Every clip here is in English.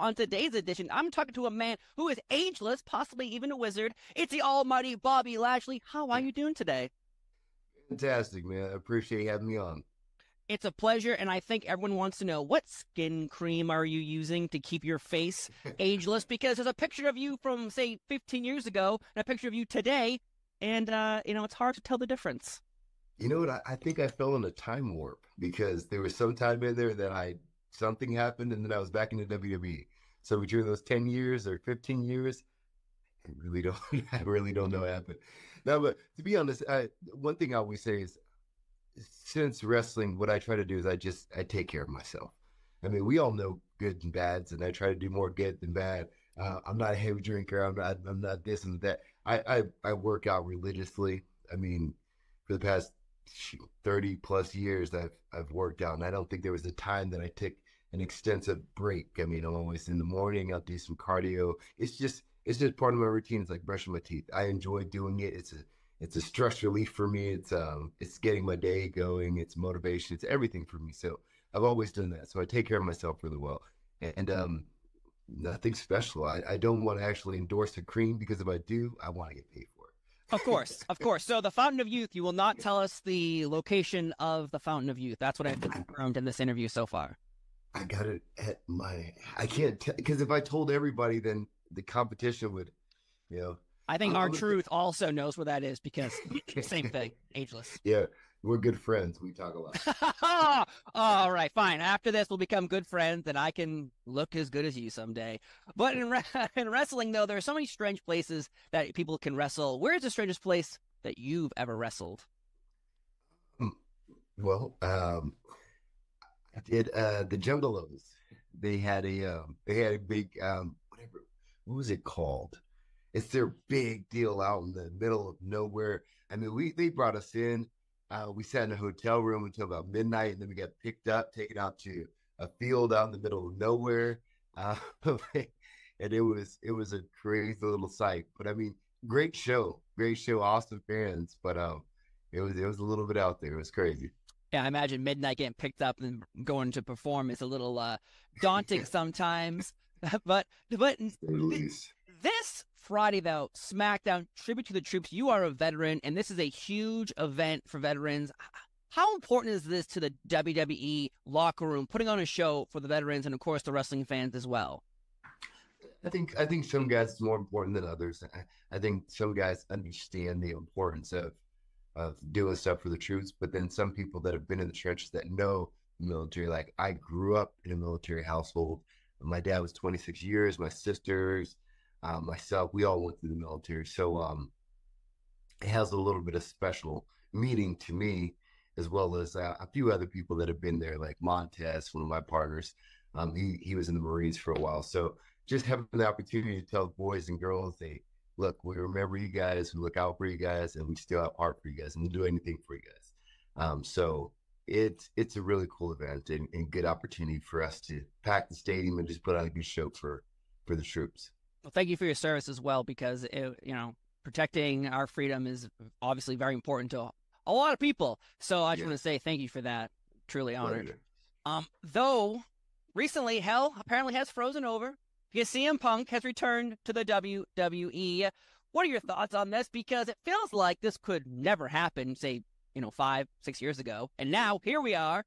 on today's edition, I'm talking to a man who is ageless, possibly even a wizard. It's the almighty Bobby Lashley. How are you doing today? Fantastic, man. I appreciate having me on. It's a pleasure, and I think everyone wants to know what skin cream are you using to keep your face ageless? Because there's a picture of you from, say, 15 years ago and a picture of you today, and, uh, you know, it's hard to tell the difference. You know what? I, I think I fell in a time warp because there was some time in there that I something happened and then I was back in the WWE. So between those 10 years or 15 years, I really don't I really don't know what happened. No, but to be honest, I, one thing I always say is since wrestling, what I try to do is I just I take care of myself. I mean, we all know good and bads, and I try to do more good than bad. Uh, I'm not a heavy drinker. I'm not. I'm not this and that. I, I I work out religiously. I mean, for the past thirty plus years, I've I've worked out, and I don't think there was a time that I took an extensive break. I mean, I'm always in the morning. I'll do some cardio. It's just it's just part of my routine. It's like brushing my teeth. I enjoy doing it. It's a it's a stress relief for me. It's um it's getting my day going. It's motivation. It's everything for me. So I've always done that. So I take care of myself really well. And um nothing special. I, I don't want to actually endorse a cream because if I do, I want to get paid for it. Of course, of course. So the Fountain of Youth, you will not tell us the location of the Fountain of Youth. That's what I've confirmed in this interview so far. I got it at my. I can't tell because if I told everybody, then the competition would, you know, I think R-Truth also knows where that is because same thing, ageless. Yeah, we're good friends. We talk a lot. All right, fine. After this, we'll become good friends, and I can look as good as you someday. But in, re- in wrestling, though, there are so many strange places that people can wrestle. Where's the strangest place that you've ever wrestled? Hmm. Well, um, I did uh, the Juggalos. They had a um, they had a big um, whatever. What was it called? it's their big deal out in the middle of nowhere. I mean, we they brought us in. Uh, we sat in a hotel room until about midnight, and then we got picked up, taken out to a field out in the middle of nowhere. Uh, and it was it was a crazy little sight. But I mean, great show, great show, awesome fans. But um, it was it was a little bit out there. It was crazy. Yeah, I imagine midnight getting picked up and going to perform is a little uh, daunting sometimes. but but this Friday, though, SmackDown, tribute to the troops. You are a veteran, and this is a huge event for veterans. How important is this to the WWE locker room, putting on a show for the veterans and, of course, the wrestling fans as well? I think I think some guys it's more important than others. I, I think some guys understand the importance of of doing stuff for the troops, but then some people that have been in the trenches that know the military, like I grew up in a military household. My dad was 26 years. My sisters, uh, myself, we all went through the military. So um, it has a little bit of special meaning to me, as well as uh, a few other people that have been there, like Montez, one of my partners. Um, he, he was in the Marines for a while. So just having the opportunity to tell boys and girls, they look, we remember you guys, we look out for you guys, and we still have heart for you guys, and we'll do anything for you guys. Um, so it's it's a really cool event and, and good opportunity for us to pack the stadium and just put on a good show for for the troops. Well, thank you for your service as well, because it, you know protecting our freedom is obviously very important to a lot of people. So I just yeah. want to say thank you for that. Truly honored. Um, though recently, hell apparently has frozen over because CM Punk has returned to the WWE. What are your thoughts on this? Because it feels like this could never happen, say, you know, five, six years ago. And now here we are.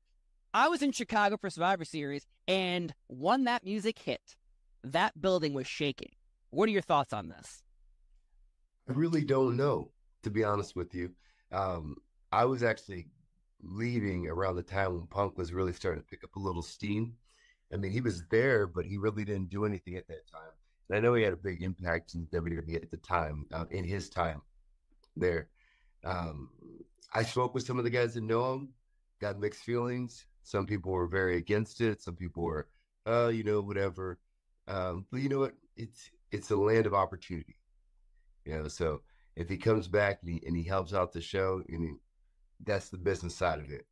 I was in Chicago for Survivor Series, and when that music hit, that building was shaking. What are your thoughts on this? I really don't know, to be honest with you. Um, I was actually leaving around the time when Punk was really starting to pick up a little steam. I mean, he was there, but he really didn't do anything at that time. And I know he had a big impact in WWE at the time, uh, in his time there. Um, I spoke with some of the guys that know him, got mixed feelings. Some people were very against it. Some people were, uh, you know, whatever. Um, but you know what? It's it's a land of opportunity. You know, so if he comes back and he, and he helps out the show, and he, that's the business side of it.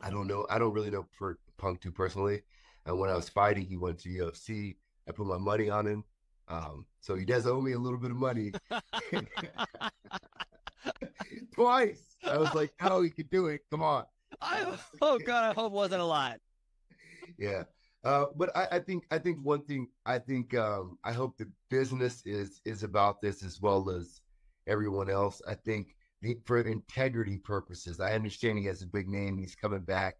I don't know. I don't really know per, Punk too personally. And when I was fighting, he went to UFC. I put my money on him. Um, so he does owe me a little bit of money. Twice. I was like, oh, he could do it. Come on. I, oh God, I hope it wasn't a lot. Yeah. Uh, but I, I, think I think one thing I think um, I hope the business is is about this as well as everyone else. I think the, for integrity purposes, I understand he has a big name. He's coming back,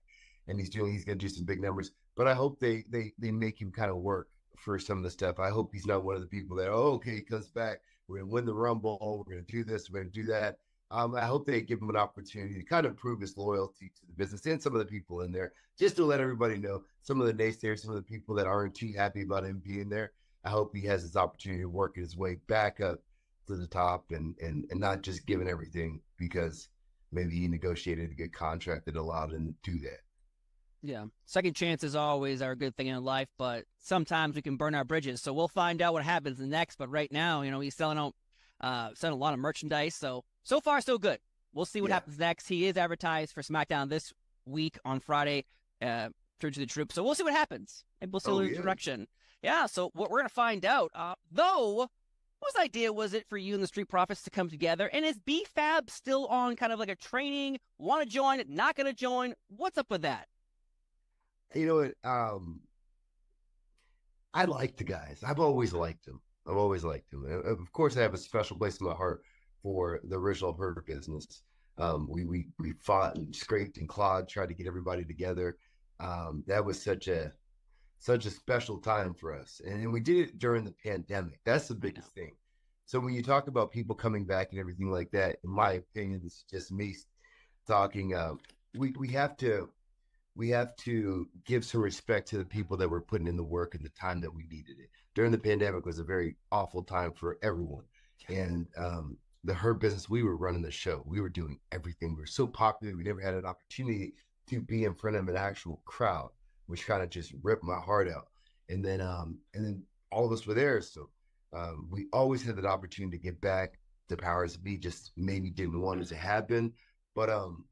and he's doing. He's going to do some big numbers. But I hope they they they make him kind of work for some of the stuff. I hope he's not one of the people that oh okay he comes back. We're going to win the rumble. oh, We're going to do this. We're going to do that. Um, I hope they give him an opportunity to kind of prove his loyalty to the business and some of the people in there, just to let everybody know some of the naysayers, some of the people that aren't too happy about him being there. I hope he has his opportunity to work his way back up to the top and and and not just giving everything because maybe he negotiated a good contract that allowed him to do that. Yeah. Second chances always are a good thing in life, but sometimes we can burn our bridges. So we'll find out what happens next. But right now, you know, he's selling out uh selling a lot of merchandise. So so far so good. We'll see what yeah. happens next. He is advertised for SmackDown this week on Friday, uh through to the troops. So we'll see what happens. And we'll see oh, the yeah. direction. Yeah, so what we're gonna find out. Uh though whose idea was it for you and the Street Profits to come together? And is B-Fab still on kind of like a training? Want to join? Not going to join? What's up with that? You know what? Um, I like the guys. I've always liked them. I've always liked them. Of course, I have a special place in my heart for the original Hurt Business. Um, we we we fought and scraped and clawed, tried to get everybody together. Um, that was such a such a special time for us. And we did it during the pandemic. That's the biggest thing. So when you talk about people coming back and everything like that, in my opinion, this is just me talking. Uh, we we have to we have to give some respect to the people that were putting in the work and the time that we needed it. During the pandemic was a very awful time for everyone, and um, the Hurt Business we were running the show. We were doing everything. We were so popular. We never had an opportunity to be in front of an actual crowd which kind of just ripped my heart out. And then, um, and then all of us were there. So um, we always had that opportunity to get back. The powers be just maybe didn't want it to happen. But um,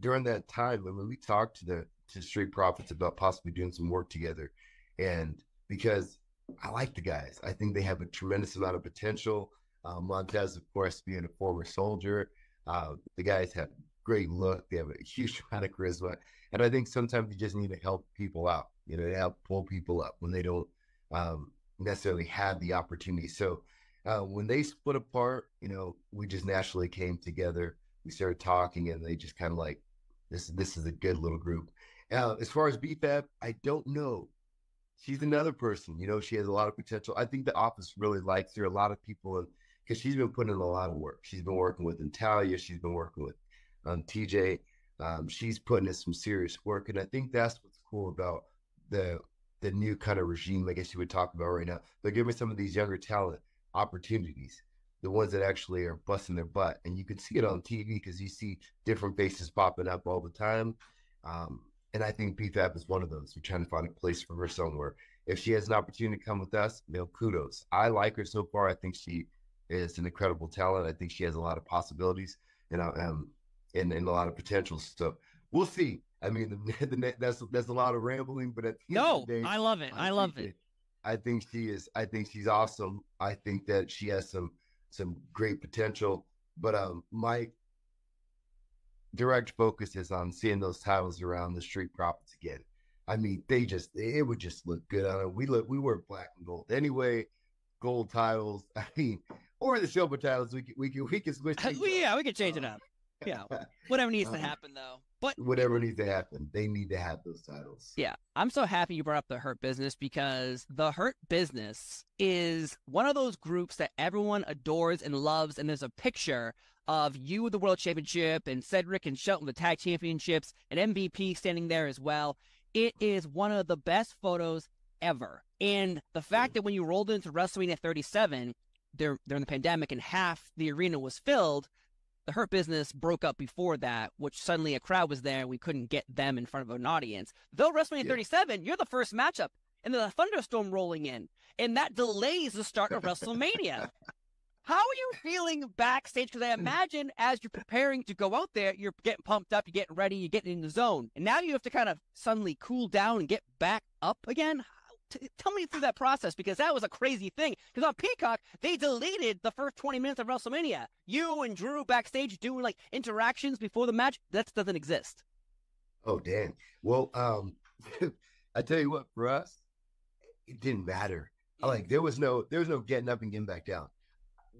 during that time, when we talked to the to Street Profits about possibly doing some work together, and because I like the guys, I think they have a tremendous amount of potential. Uh, Montez, of course, being a former soldier, uh, the guys have great look. They have a huge amount of charisma, and I think sometimes you just need to help people out. You know, help pull people up when they don't um, necessarily have the opportunity. So uh, when they split apart, you know, we just naturally came together. We started talking, and they just kind of like, this this is a good little group. Uh, as far as B-Fab, I don't know. She's another person. You know, she has a lot of potential. I think the office really likes her. A lot of people, because she's been putting in a lot of work. She's been working with Natalya. She's been working with um, TJ. Um, she's putting in some serious work, and I think that's what's cool about the the new kind of regime. I guess you would talk about right now. They're giving some of these younger talent opportunities, the ones that actually are busting their butt, and you can see it on TV because you see different faces popping up all the time. Um, and I think B-Fab is one of those. We're trying to find a place for her somewhere. If she has an opportunity to come with us, know, kudos. I like her so far. I think she is an incredible talent. I think she has a lot of possibilities, and um, and, and a lot of potential. So we'll see. I mean, the, the, that's that's a lot of rambling, but at no, day, I love it. I, I love it. I think she is. I think she's awesome. I think that she has some some great potential. But um, my direct focus is on seeing those titles around the Street Profits again. I mean, they just it would just look good on it. We look we wear black and gold anyway. Gold titles. I mean, or the silver titles. We can we can we can switch. yeah, we can change it up yeah, whatever needs to um, happen though. But whatever needs to happen, they need to have those titles. Yeah, I'm so happy you brought up the Hurt Business because the Hurt Business is one of those groups that everyone adores and loves, and there's a picture of you with the World Championship and Cedric and Shelton the Tag Championships and MVP standing there as well. It is one of the best photos ever. And the fact that when you rolled into WrestleMania 37, during the pandemic and half the arena was filled, the Hurt Business broke up before that, which suddenly a crowd was there and we couldn't get them in front of an audience. Though WrestleMania yeah. 37, you're the first matchup, and then a thunderstorm rolling in, and that delays the start of WrestleMania. How are you feeling backstage? Because I imagine as you're preparing to go out there, you're getting pumped up, you're getting ready, you're getting in the zone, and now you have to kind of suddenly cool down and get back up again t- tell me through that process because that was a crazy thing. Because on Peacock, they deleted the first 20 minutes of WrestleMania. You and Drew backstage doing like interactions before the match, that doesn't exist. Oh, damn. Well, um, I tell you what, for us, it didn't matter. Like there was no there was no getting up and getting back down.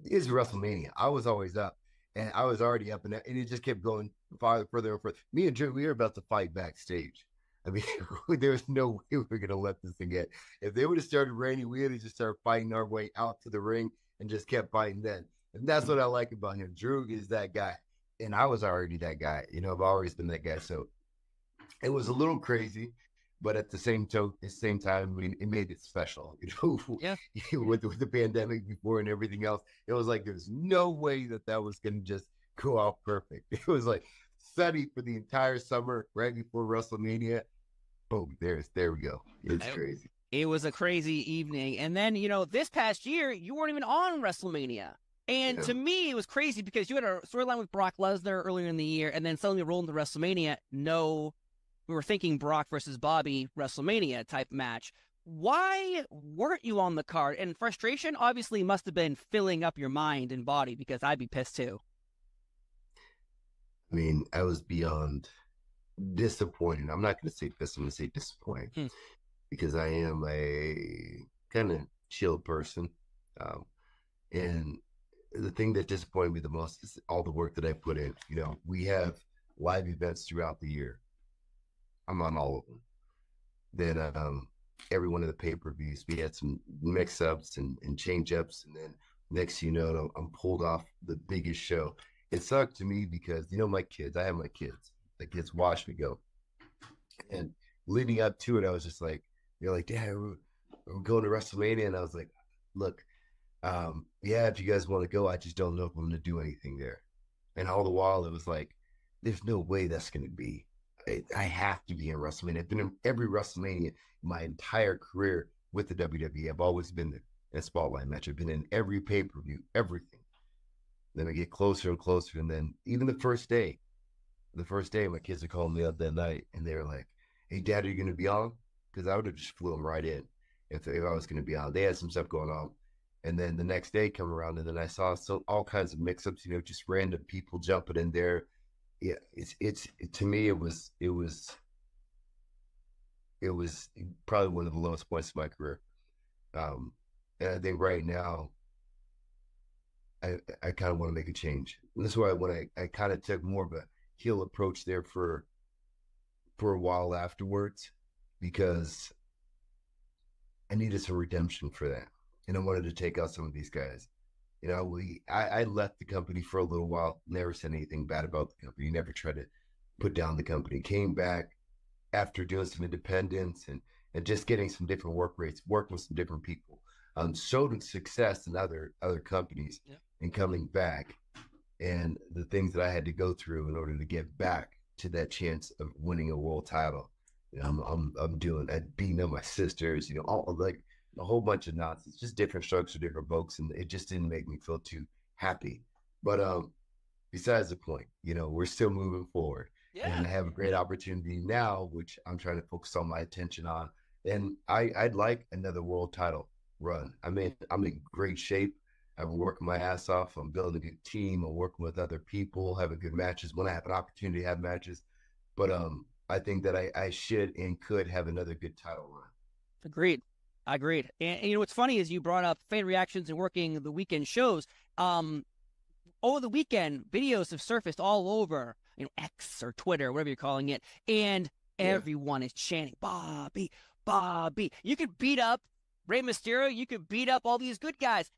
It's WrestleMania. I was always up, and I was already up, and, and it just kept going farther, further, and further. Me and Drew, we were about to fight backstage. I mean, there was no way we were going to let this thing get. If they would have started raining, we would have just started fighting our way out to the ring and just kept fighting then. And that's mm-hmm. what I like about him. Drew is that guy. And I was already that guy. You know, I've always been that guy. So it was a little crazy, but at the same to- the same time, I mean, it made it special. You know, yeah. with, with the pandemic before and everything else, it was like there's no way that that was going to just go off perfect. It was like sunny for the entire summer, right before WrestleMania. Boom, there's there we go. It's I, crazy. It was a crazy evening, and then you know this past year you weren't even on WrestleMania. And yeah. to me, it was crazy because you had a storyline with Brock Lesnar earlier in the year, and then suddenly rolled into WrestleMania. No, we were thinking Brock versus Bobby WrestleMania type match. Why weren't you on the card? And frustration obviously must have been filling up your mind and body because I'd be pissed too. I mean, I was beyond disappointed. I'm not going to say this. I'm going to say disappointed hmm. because I am a kind of chill person. Um, and the thing that disappointed me the most is all the work that I put in. You know, we have live events throughout the year. I'm on all of them. Then um, every one of the pay per views, we had some mix ups and, and change ups. And then next, you know, I'm pulled off the biggest show. It sucked to me because, you know, my kids, I have my kids, the kids watch me go. And leading up to it, I was just like, you're like, Dad, we're, we're going to WrestleMania. And I was like, look, um, yeah, if you guys want to go, I just don't know if I'm going to do anything there. And all the while, it was like, there's no way that's going to be. I, I, have to be in WrestleMania. I've been in every WrestleMania my entire career with the WWE. I've always been there in a spotlight match. I've been in every pay per view, everything. Then I get closer and closer. And then even the first day, the first day, my kids are calling me up that night and they were like, Hey, dad, are you going to be on? Because I would have just flew them right in if, if I was going to be on. They had some stuff going on. And then the next day come around, and then I saw so all kinds of mix-ups. You know, just random people jumping in there. Yeah, it's it's it, to me it was it was it was probably one of the lowest points of my career. Um, and I think right now, I I kind of want to make a change. And that's why when I I kind of took more of a heel approach there for for a while afterwards because I needed some redemption for that and I wanted to take out some of these guys. You know, we I, I left the company for a little while, never said anything bad about the company, never tried to put down the company. Came back after doing some independence and and just getting some different work rates, working with some different people. Um, showed success in other other companies yeah. and coming back and the things that I had to go through in order to get back to that chance of winning a world title. You know, I'm I'm I'm doing at beating up my sisters, you know, all like a whole bunch of nonsense, just different strokes for different folks, and it just didn't make me feel too happy. But um, besides the point, you know, we're still moving forward, yeah. and I have a great opportunity now, which I'm trying to focus all my attention on. And I, I'd like another world title run. I mean, I'm in great shape. I've been working my ass off. I'm building a good team. I'm working with other people, having good matches when I have an opportunity to have matches. But um, I think that I, I should and could have another good title run. Agreed. I agreed. And, and, you know what's funny is you brought up fan reactions and working the weekend shows. Um, over the weekend, videos have surfaced all over, you know, X or Twitter, whatever you're calling it, and yeah. everyone is chanting Bobby, Bobby. You could beat up Rey Mysterio. You could beat up all these good guys.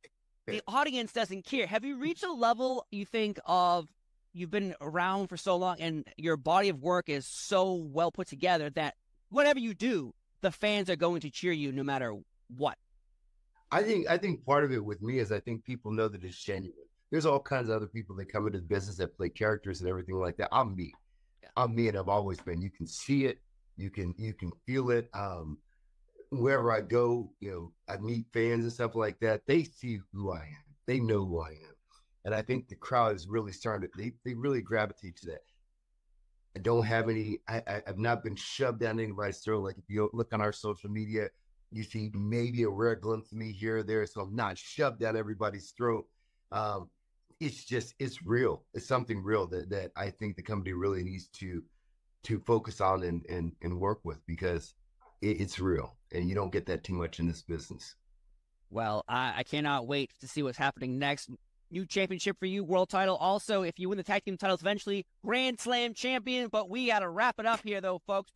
The audience doesn't care. Have you reached a level you think of? You've been around for so long, and your body of work is so well put together that whatever you do, the fans are going to cheer you no matter what. I think I think part of it with me is I think people know that it's genuine. There's all kinds of other people that come into the business that play characters and everything like that. I'm me. Yeah. I'm me and I've always been. You can see it, you can you can feel it. Um wherever I go, you know, I meet fans and stuff like that. They see who I am. They know who I am. And I think the crowd is really starting to they, they really gravitate to that. I don't have any. I, I have not been shoved down anybody's throat. Like if you look on our social media, you see maybe a rare glimpse of me here or there. So I'm not shoved down everybody's throat. Um, it's just it's real. It's something real that that I think the company really needs to to focus on and and and work with because it, it's real, and you don't get that too much in this business. Well, I, I cannot wait to see what's happening next. New championship for you, world title. Also, if you win the tag team titles eventually, Grand Slam champion. But we got to wrap it up here, though, folks.